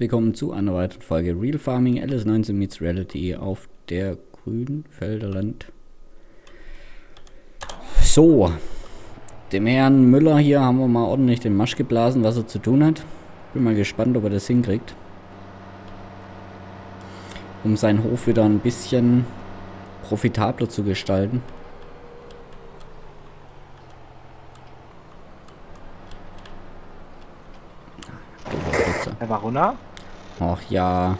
willkommen zu einer weiteren Folge Real Farming LS19 meets Reality auf der Grünfelderland. So, dem Herrn Müller hier haben wir mal ordentlich den Masch geblasen, was er zu tun hat. Bin mal gespannt, ob er das hinkriegt. Um seinen Hof wieder ein bisschen profitabler zu gestalten. Herr? Ach ja.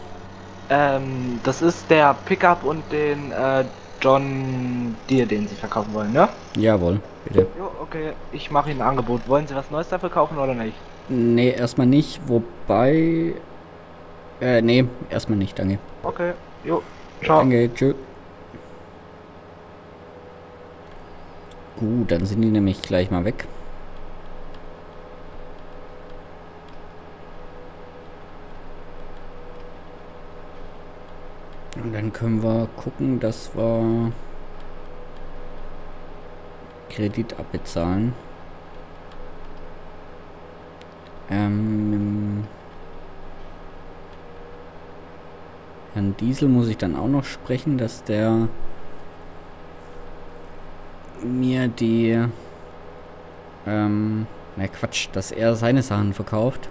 Ähm, das ist der Pickup und den äh, John Deere, den Sie verkaufen wollen, ne? Jawohl, bitte. Jo, okay, ich mache Ihnen ein Angebot. Wollen Sie was Neues dafür kaufen oder nicht? Nee, erstmal nicht. Wobei. Äh, nee, erstmal nicht, danke. Okay, jo, ciao. Danke, tschö. Gut, dann sind die nämlich gleich mal weg. Und dann können wir gucken, dass wir Kredit abbezahlen. Ähm, Herrn Diesel muss ich dann auch noch sprechen, dass der mir die ähm, na Quatsch, dass er seine Sachen verkauft.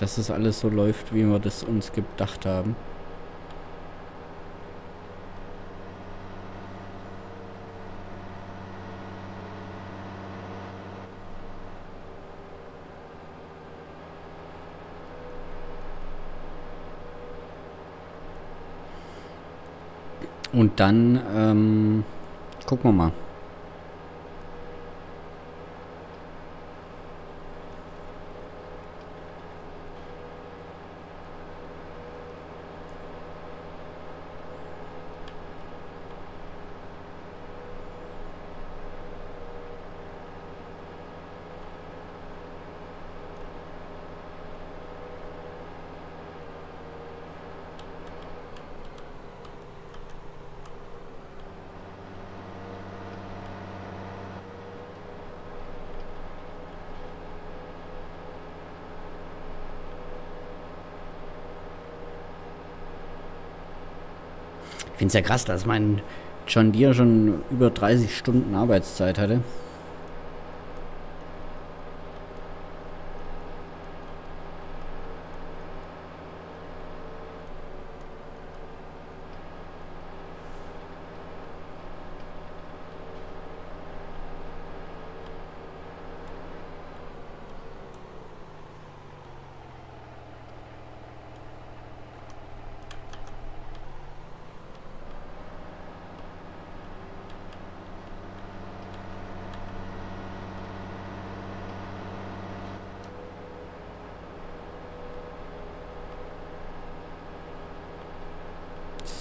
Dass es alles so läuft, wie wir das uns gedacht haben. Und dann ähm, gucken wir mal. Finde es ja krass, dass mein John Deere schon über 30 Stunden Arbeitszeit hatte.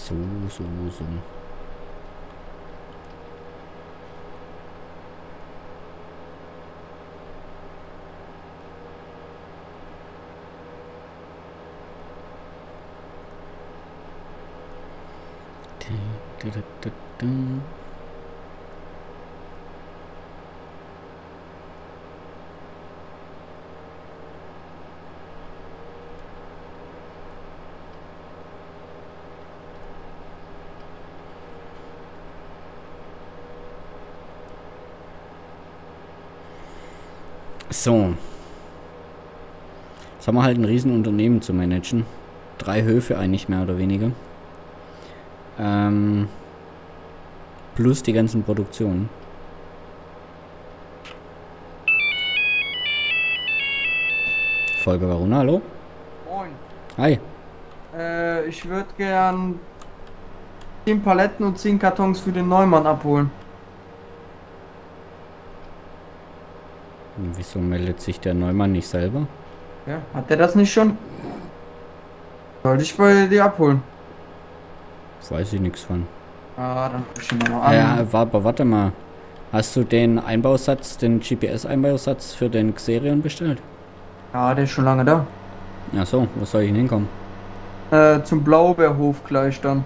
So, so, so. Da, da, da, da. So. Jetzt haben wir halt ein Riesenunternehmen zu managen. Drei Höfe eigentlich mehr oder weniger. Ähm, plus die ganzen Produktionen. Folge Varuna, hallo? Moin. Hi. Äh, ich würde gern 10 Paletten und 10 Kartons für den Neumann abholen. Hm, Wieso meldet sich der Neumann nicht selber? Ja, hat der das nicht schon? Sollte ich bei dir abholen? Weiß ich nichts von. Ah, dann ruf ich ihn mal an. Ja, aber warte mal. Hast du den Einbausatz, den GPS-Einbausatz für den Xerion bestellt? Ja, der ist schon lange da. Ach so, wo soll ich denn hinkommen? Äh, zum Blaubeerhof gleich dann.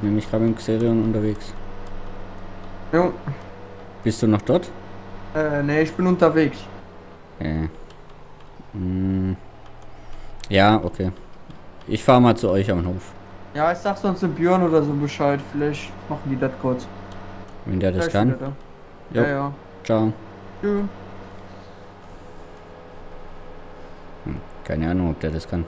Bin nämlich gerade mit Xerion unterwegs. Jo. Bist du noch dort? Äh, nee, ich bin unterwegs. Äh. Hm. Ja, okay. Ich fahre mal zu euch am Hof. Ja, ich sag sonst dem Björn oder so Bescheid. Vielleicht machen die das kurz. Wenn der das kann. da. Ja, ja. Ciao. Tschüss. Keine Ahnung, ob der das kann.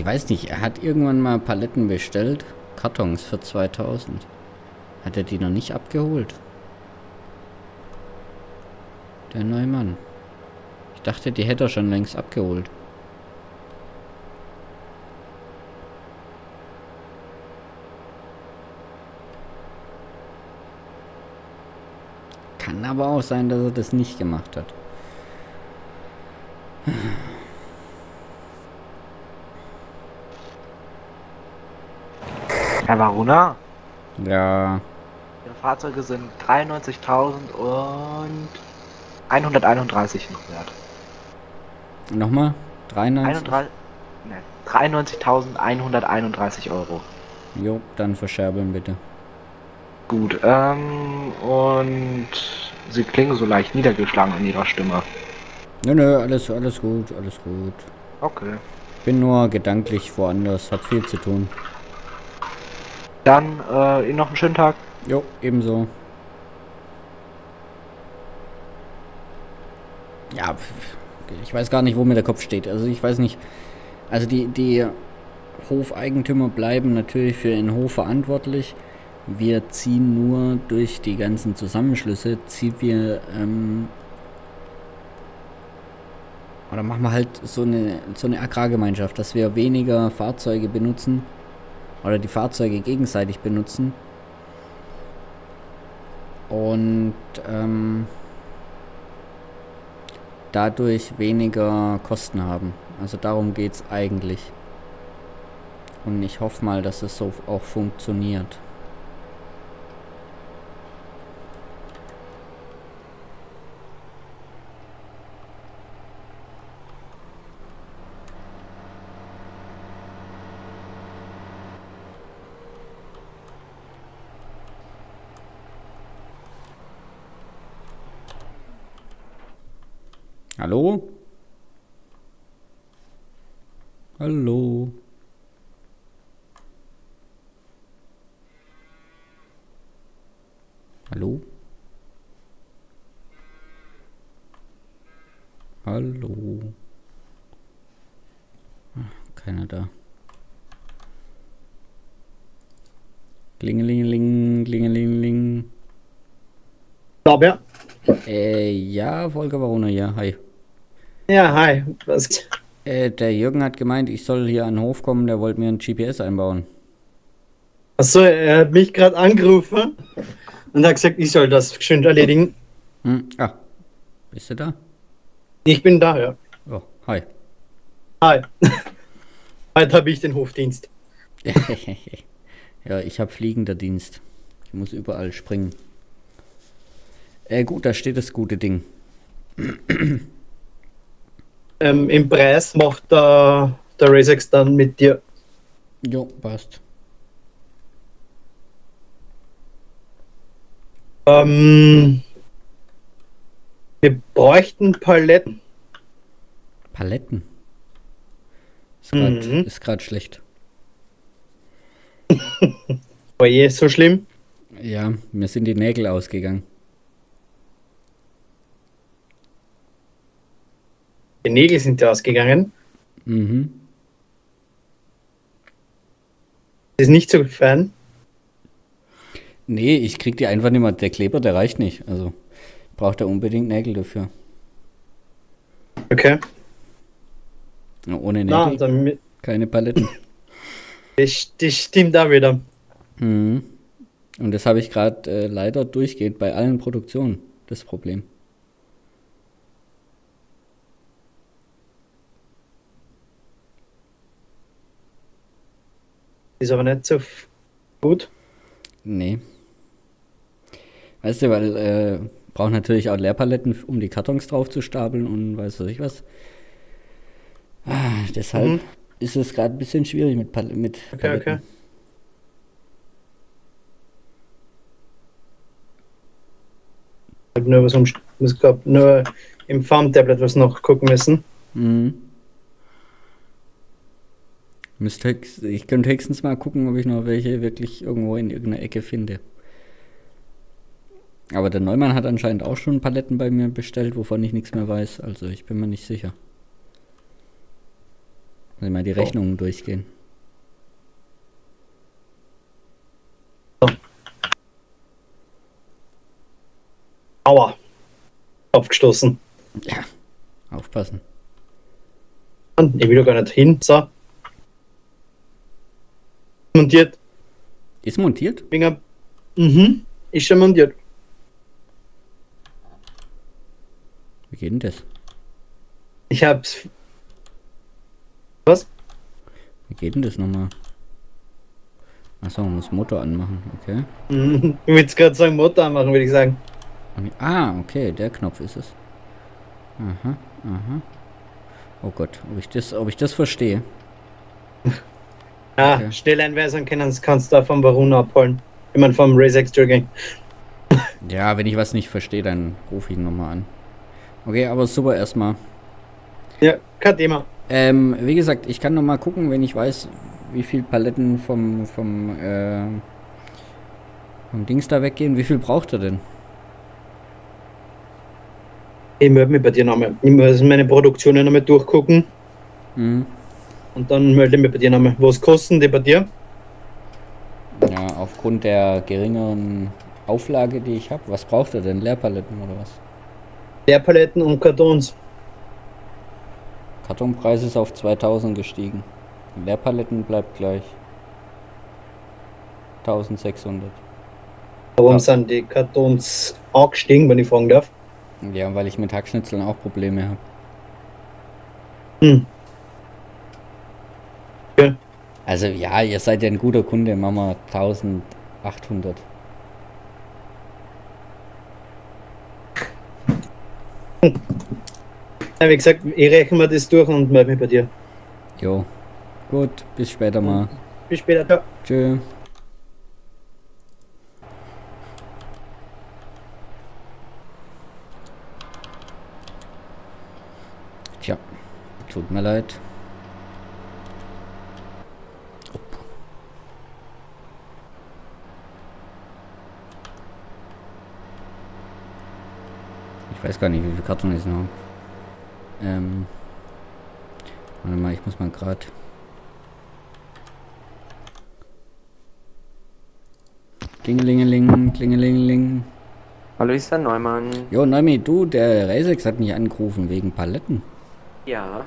Sie weiß nicht, er hat irgendwann mal Paletten bestellt, Kartons für 2000. Hat er die noch nicht abgeholt? Der Neumann. Ich dachte, die hätte er schon längst abgeholt. Kann aber auch sein, dass er das nicht gemacht hat. Herr Varuna, Ja, Ihre Fahrzeuge sind 93.000 und 131 noch wert. nochmal? 93? 31 ne, 93.131 Euro. Jo, dann verscherbeln bitte. Gut, ähm, und Sie klingen so leicht niedergeschlagen in Ihrer Stimme. Nö, nö, alles, alles gut, alles gut. Okay. Bin nur gedanklich woanders, hab viel zu tun. Dann äh, Ihnen noch einen schönen Tag. Jo, ebenso. Ja, ich weiß gar nicht, wo mir der Kopf steht. Also ich weiß nicht. Also die, die Hofeigentümer bleiben natürlich für den Hof verantwortlich. Wir ziehen nur durch die ganzen Zusammenschlüsse, ziehen wir, ähm, oder machen wir halt so eine, so eine Agrargemeinschaft, dass wir weniger Fahrzeuge benutzen oder die Fahrzeuge gegenseitig benutzen und ähm, dadurch weniger Kosten haben. Also darum geht es eigentlich. Und ich hoffe mal, dass es so auch funktioniert. Hallo? Hallo? Hallo? Hallo? Ah, Keiner da. Klingelingeling, klingelingeling. Ja. Äh, ja, Volker Waruna, ja, hi. Ja, hi. Was? Äh, der Jürgen hat gemeint, ich soll hier an den Hof kommen, der wollte mir ein GPS einbauen. Achso, er hat mich gerade angerufen und hat gesagt, ich soll das schön erledigen. Hm, ah, bist du da? Ich bin da, ja. Oh, hi. Hi. Heute habe ich den Hofdienst. ja, ich habe fliegender Dienst. Ich muss überall springen. Äh, gut, da steht das gute Ding. Ähm, Im Preis macht der, der Racex dann mit dir. Jo, passt. Ähm, wir bräuchten Paletten. Paletten. Ist gerade Mhm. schlecht. War je so schlimm? Ja, mir sind die Nägel ausgegangen. Die Nägel sind dir ausgegangen. Mhm. Das ist nicht so fein. Nee, ich krieg die einfach nicht mehr. Der Kleber, der reicht nicht. Also braucht er unbedingt Nägel dafür. Okay. Ja, Ohne Na, Nägel dann, keine Paletten. das, das stimmt da wieder. Mhm. Und das habe ich gerade äh, leider durchgehend bei allen Produktionen, das Problem. Ist aber nicht so gut. Nee. Weißt du, weil äh, braucht natürlich auch Leerpaletten, um die Kartons drauf zu stapeln und weiß was ich was. Ah, deshalb Mhm. ist es gerade ein bisschen schwierig mit, Pal mit Okay, Paletten. okay. Ich hab nur was um, was gehabt, nur im Farm-Tablet was noch gucken müssen. Mhm. Müsste ich könnte höchstens mal gucken, ob ich noch welche wirklich irgendwo in irgendeiner Ecke finde. Aber der Neumann hat anscheinend auch schon Paletten bei mir bestellt, wovon ich nichts mehr weiß. Also ich bin mir nicht sicher. Muss mal die Rechnungen durchgehen. Aua. Aufgestoßen. Ja. Aufpassen. Ich will doch gar nicht hin. So. Montiert. Ist montiert? Finger. Mhm. Ist schon montiert. Wie geht denn das? Ich hab's. Was? Wie geht denn das nochmal? Achso, man muss Motor anmachen, okay. Mhm. Ich gerade sagen, Motor anmachen, würde ich sagen. Ah, okay, der Knopf ist es. Aha, aha. Oh Gott, ob ich das, ob ich das verstehe. Ja, Okay. schnell einweisen können, kannst du da vom Baron abholen. Ich meine vom Race X Jürgen. Ja, wenn ich was nicht verstehe, dann rufe ich ihn nochmal an. Okay, aber super erstmal. Ja, kein Thema. Ähm, wie gesagt, ich kann nochmal gucken, wenn ich weiß, wie viel Paletten vom, vom, äh, vom Dings da weggehen. Wie viel braucht er denn? Ich melde mich bei dir nochmal. Ich muss meine Produktionen nochmal durchgucken Mhm. Und dann melde ich mich bei dir nochmal. Was kosten die bei dir? Ja, aufgrund der geringeren Auflage, die ich habe. Was braucht er denn? Leerpaletten oder was? Leerpaletten und Kartons. Kartonpreis ist auf 2000 gestiegen. Leerpaletten bleibt gleich. 1600. Warum Ja. sind die Kartons angestiegen, wenn ich fragen darf? Ja, weil ich mit Hackschnitzeln auch Probleme habe. Hm. Ja. Also ja, ihr seid ja ein guter Kunde, machen wir 1800. Ja, wie gesagt, ich rechne mir das durch und melde mich bei dir. Jo. Gut, bis später mal. Bis später. Ciao. Tschö. Tja, tut mir leid. Ich weiß gar nicht, wie viel Karton ich noch habe. Ähm. Warte mal, ich muss mal gerade. Klingelingeling, klingelingeling. Hallo, ist der Neumann. Jo, Neumi, du, der Reisex hat mich angerufen wegen Paletten. Ja.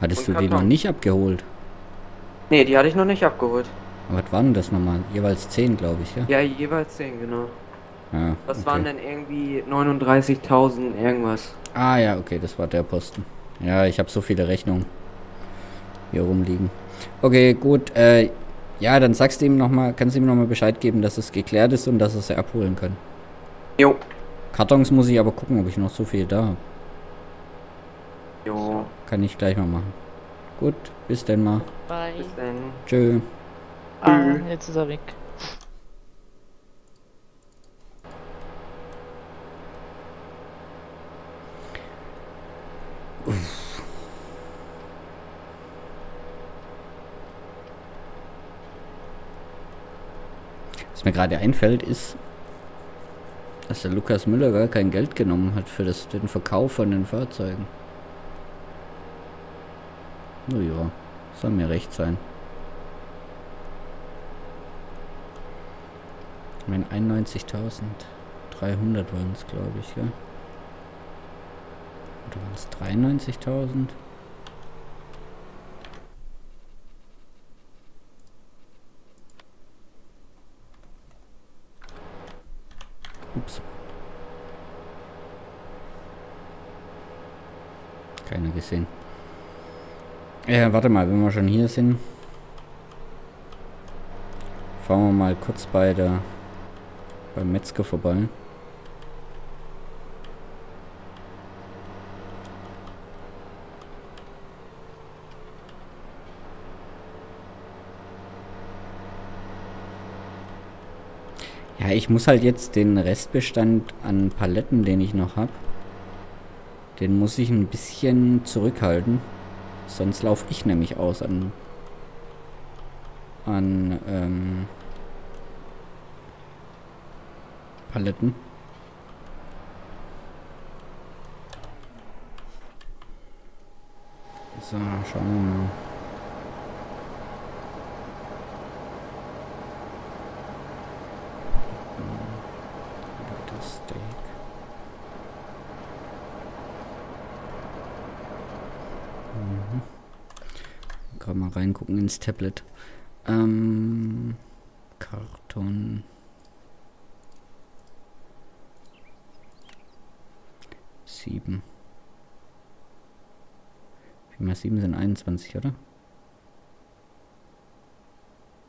Hattest Und du die noch nicht abgeholt? Nee, die hatte ich noch nicht abgeholt. Aber Was waren das nochmal? Jeweils 10, glaube ich, ja? Ja, jeweils 10, genau. Ja, Das okay. waren dann irgendwie 39.000 irgendwas. Ah ja, okay, das war der Posten. Ja, ich habe so viele Rechnungen hier rumliegen. Okay, gut. Äh, ja, dann sagst du ihm noch mal, kannst du ihm nochmal Bescheid geben, dass es geklärt ist und dass er sie abholen kann. Jo. Kartons muss ich aber gucken, ob ich noch so viel da habe. Jo. Kann ich gleich mal machen. Gut, bis dann mal. Bye. Bis dann. Tschö. Ah, jetzt ist er weg. Was mir gerade einfällt, ist, dass der Lukas Müller gar kein Geld genommen hat für das, den Verkauf von den Fahrzeugen. Naja, soll mir recht sein. Ich meine 91.300 waren es, glaube ich, ja. Oder waren es 93.000? Keiner gesehen. Ja, warte mal, wenn wir schon hier sind. Fahren wir mal kurz bei der beim Metzger vorbei. Ja, ich muss halt jetzt den Restbestand an Paletten, den ich noch habe, den muss ich ein bisschen zurückhalten. Sonst laufe ich nämlich aus an, an ähm, Paletten. So, schauen wir mal. Das Steak. Mhm. Reingucken ins Tablet. Ähm, Karton. Sieben. Vier mal sieben sind 21, oder?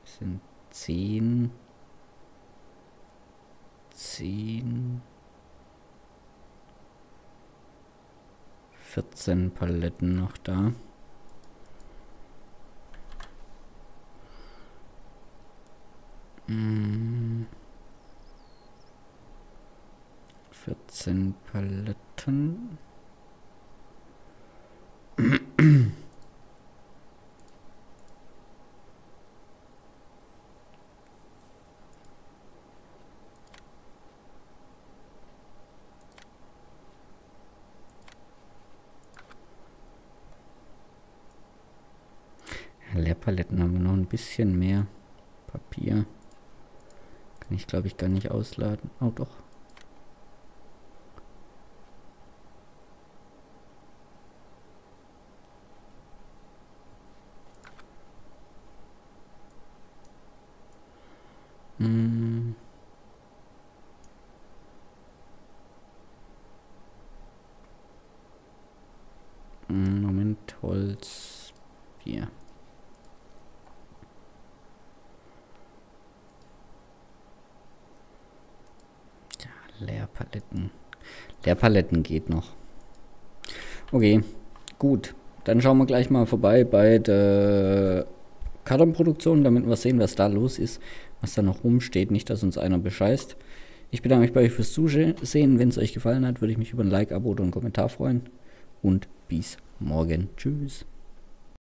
Sind zehn. Zehn. 14 Paletten noch da. Mm. 14 Paletten. Leerpaletten haben wir noch ein bisschen mehr. Papier. Kann ich glaube ich gar nicht ausladen. Oh doch. Mm. Mm, Moment, Holz 4. Ja, Leerpaletten. Leerpaletten geht noch. Okay, gut. Dann schauen wir gleich mal vorbei bei der Kartonproduktion, damit wir sehen, was da los ist, was da noch rumsteht. Nicht, dass uns einer bescheißt. Ich bedanke mich bei euch fürs Zusehen. Wenn es euch gefallen hat, würde ich mich über ein Like, Abo oder einen Kommentar freuen. Und bis morgen. Tschüss.